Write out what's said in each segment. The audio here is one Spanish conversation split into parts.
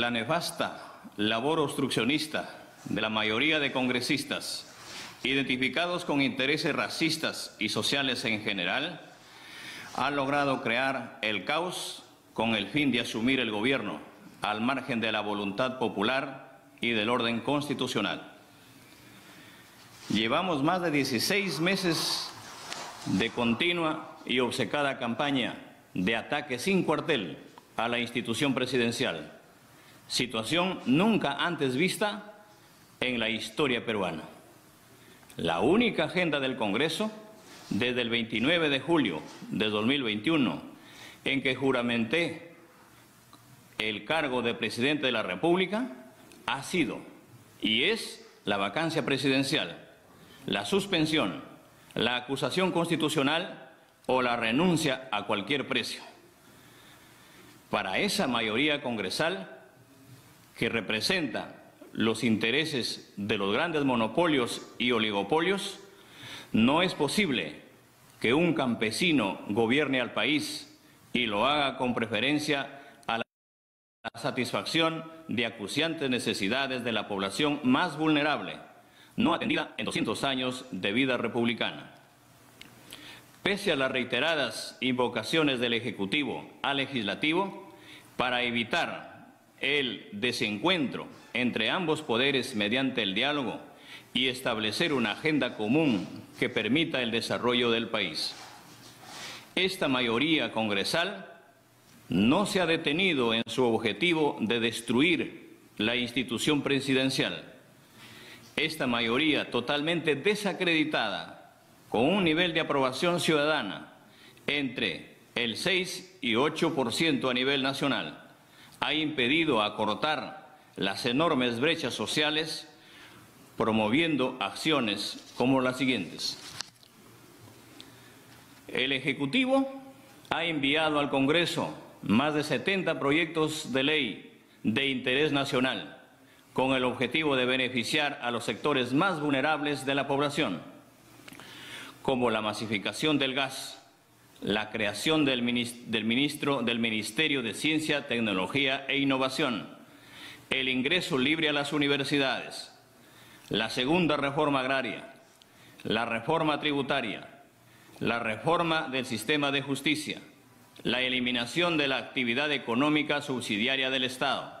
la nefasta labor obstruccionista de la mayoría de congresistas, identificados con intereses racistas y sociales en general, ha logrado crear el caos con el fin de asumir el gobierno al margen de la voluntad popular y del orden constitucional. Llevamos más de 16 meses de continua y obcecada campaña de ataque sin cuartel a la institución presidencial, situación nunca antes vista en la historia peruana. La única agenda del Congreso desde el 29 de julio de 2021 en que juramenté el cargo de presidente de la República ha sido y es la vacancia presidencial, la suspensión, la acusación constitucional o la renuncia a cualquier precio. Para esa mayoría congresal que representa los intereses de los grandes monopolios y oligopolios, no es posible que un campesino gobierne al país y lo haga con preferencia a la satisfacción de acuciantes necesidades de la población más vulnerable, no atendida en 200 años de vida republicana. Pese a las reiteradas invocaciones del Ejecutivo al Legislativo para evitar el desencuentro entre ambos poderes mediante el diálogo y establecer una agenda común que permita el desarrollo del país. Esta mayoría congresal no se ha detenido en su objetivo de destruir la institución presidencial. Esta mayoría totalmente desacreditada, con un nivel de aprobación ciudadana entre el 6 y 8% a nivel nacional, ha impedido acortar las enormes brechas sociales promoviendo acciones como las siguientes. El Ejecutivo ha enviado al Congreso más de 70 proyectos de ley de interés nacional con el objetivo de beneficiar a los sectores más vulnerables de la población, como la masificación del gas, la creación del, ministro, del Ministerio de Ciencia, Tecnología e Innovación, el ingreso libre a las universidades, la segunda reforma agraria, la reforma tributaria, la reforma del sistema de justicia, la eliminación de la actividad económica subsidiaria del Estado,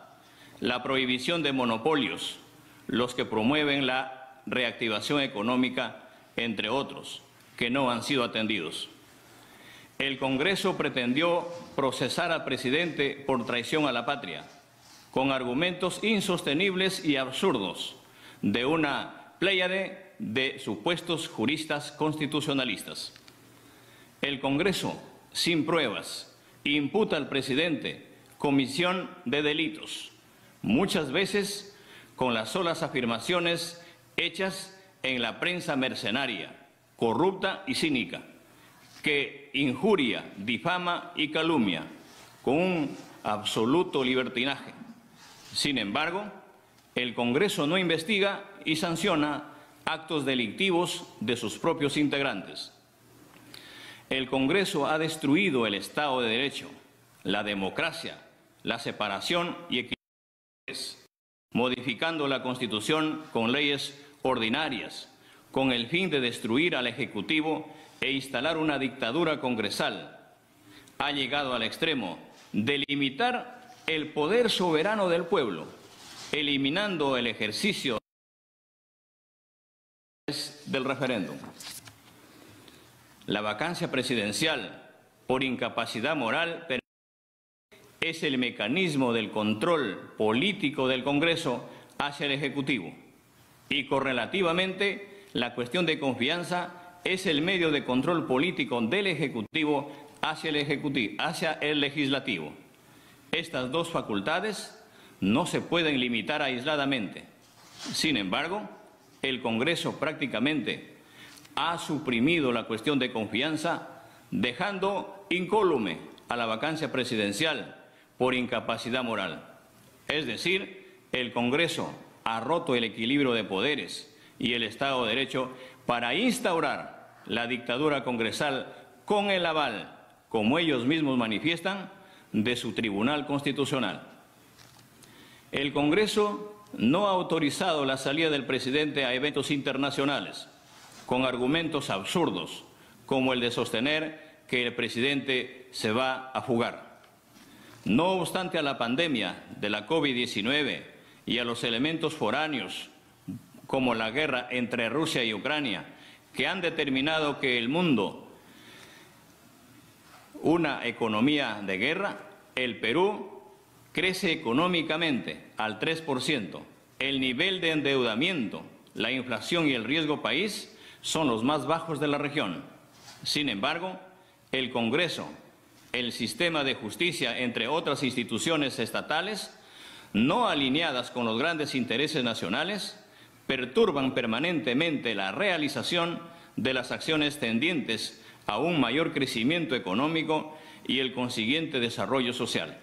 la prohibición de monopolios, los que promueven la reactivación económica, entre otros, que no han sido atendidos. El Congreso pretendió procesar al presidente por traición a la patria, con argumentos insostenibles y absurdos de una pléyade de supuestos juristas constitucionalistas. El Congreso, sin pruebas, imputa al presidente comisión de delitos, muchas veces con las solas afirmaciones hechas en la prensa mercenaria, corrupta y cínica, que injuria, difama y calumnia con un absoluto libertinaje. Sin embargo, el Congreso no investiga y sanciona actos delictivos de sus propios integrantes. El Congreso ha destruido el Estado de Derecho, la democracia, la separación y equidad, modificando la Constitución con leyes ordinarias, con el fin de destruir al Ejecutivo e instalar una dictadura congresal. Ha llegado al extremo de limitar el poder soberano del pueblo eliminando el ejercicio del referéndum. La vacancia presidencial por incapacidad moral es el mecanismo del control político del Congreso hacia el Ejecutivo y correlativamente la cuestión de confianza es el medio de control político del Ejecutivo hacia el, Legislativo. Estas dos facultades no se pueden limitar aisladamente. Sin embargo, el Congreso prácticamente ha suprimido la cuestión de confianza, dejando incólume a la vacancia presidencial por incapacidad moral. Es decir, el Congreso ha roto el equilibrio de poderes y el Estado de Derecho para instaurar la dictadura congresal con el aval, como ellos mismos manifiestan, de su Tribunal Constitucional. El Congreso no ha autorizado la salida del presidente a eventos internacionales con argumentos absurdos, como el de sostener que el presidente se va a fugar. No obstante a la pandemia de la COVID-19 y a los elementos foráneos, como la guerra entre Rusia y Ucrania, que han determinado que el mundo una economía de guerra, el Perú crece económicamente al 3%. El nivel de endeudamiento, la inflación y el riesgo país son los más bajos de la región. Sin embargo, el Congreso, el sistema de justicia, entre otras instituciones estatales, no alineadas con los grandes intereses nacionales, perturban permanentemente la realización de las acciones tendientes a un mayor crecimiento económico y el consiguiente desarrollo social.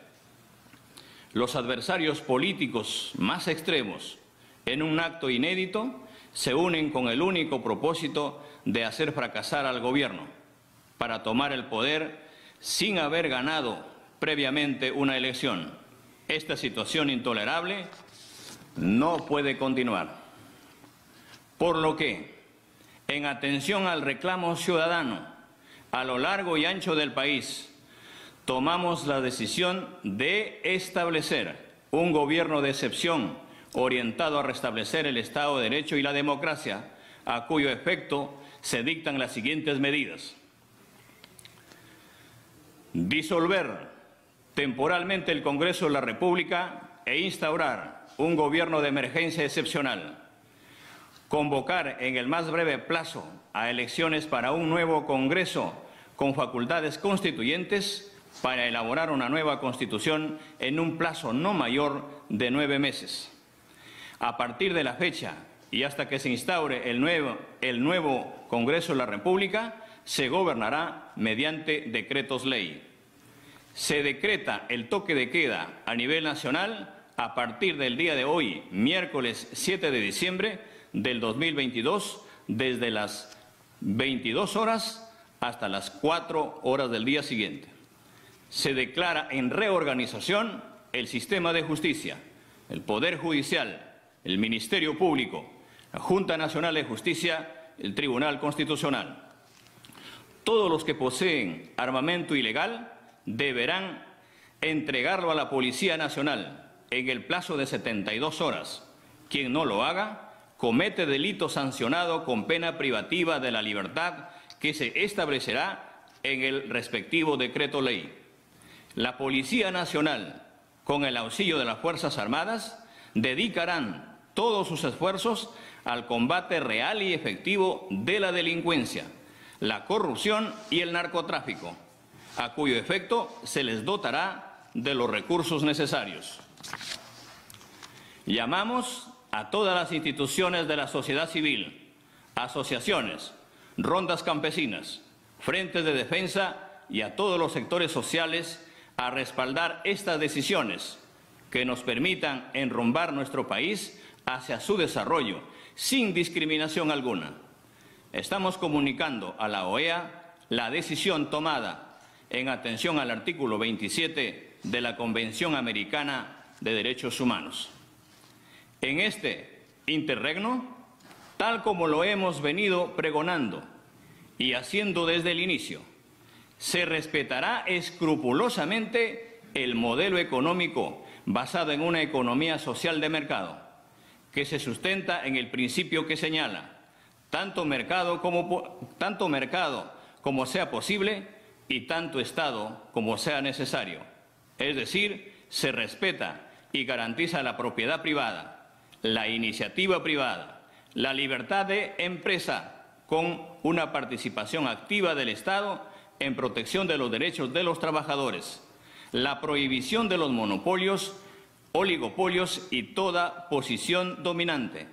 Los adversarios políticos más extremos, en un acto inédito, se unen con el único propósito de hacer fracasar al gobierno para tomar el poder sin haber ganado previamente una elección. Esta situación intolerable no puede continuar. Por lo que, en atención al reclamo ciudadano, a lo largo y ancho del país, tomamos la decisión de establecer un gobierno de excepción orientado a restablecer el Estado de Derecho y la democracia, a cuyo efecto se dictan las siguientes medidas. Disolver temporalmente el Congreso de la República e instaurar un gobierno de emergencia excepcional. Convocar en el más breve plazo a elecciones para un nuevo Congreso con facultades constituyentes para elaborar una nueva Constitución en un plazo no mayor de nueve meses. A partir de la fecha y hasta que se instaure el nuevo, el nuevo Congreso de la República, se gobernará mediante decretos ley. Se decreta el toque de queda a nivel nacional a partir del día de hoy, miércoles 7 de diciembre del 2022, desde las 22 horas hasta las cuatro horas del día siguiente. Se declara en reorganización el sistema de justicia, el Poder Judicial, el Ministerio Público, la Junta Nacional de Justicia, el Tribunal Constitucional. Todos los que poseen armamento ilegal deberán entregarlo a la Policía Nacional en el plazo de 72 horas. Quien no lo haga comete delito sancionado con pena privativa de la libertad que se establecerá en el respectivo decreto ley. La Policía Nacional, con el auxilio de las Fuerzas Armadas, dedicarán todos sus esfuerzos al combate real y efectivo de la delincuencia, la corrupción y el narcotráfico, a cuyo efecto se les dotará de los recursos necesarios. Llamamos a todas las instituciones de la sociedad civil, asociaciones, rondas campesinas, frentes de defensa y a todos los sectores sociales a respaldar estas decisiones que nos permitan enrumbar nuestro país hacia su desarrollo sin discriminación alguna. Estamos comunicando a la OEA la decisión tomada en atención al artículo 27 de la Convención Americana de Derechos Humanos. En este interregno, tal como lo hemos venido pregonando y haciendo desde el inicio. Se respetará escrupulosamente el modelo económico basado en una economía social de mercado, que se sustenta en el principio que señala tanto mercado como, tanto mercado como sea posible y tanto Estado como sea necesario. Es decir, se respeta y garantiza la propiedad privada, la iniciativa privada, la libertad de empresa con una participación activa del Estado en protección de los derechos de los trabajadores, la prohibición de los monopolios, oligopolios y toda posición dominante,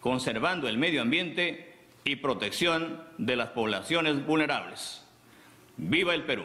conservando el medio ambiente y protección de las poblaciones vulnerables. ¡Viva el Perú!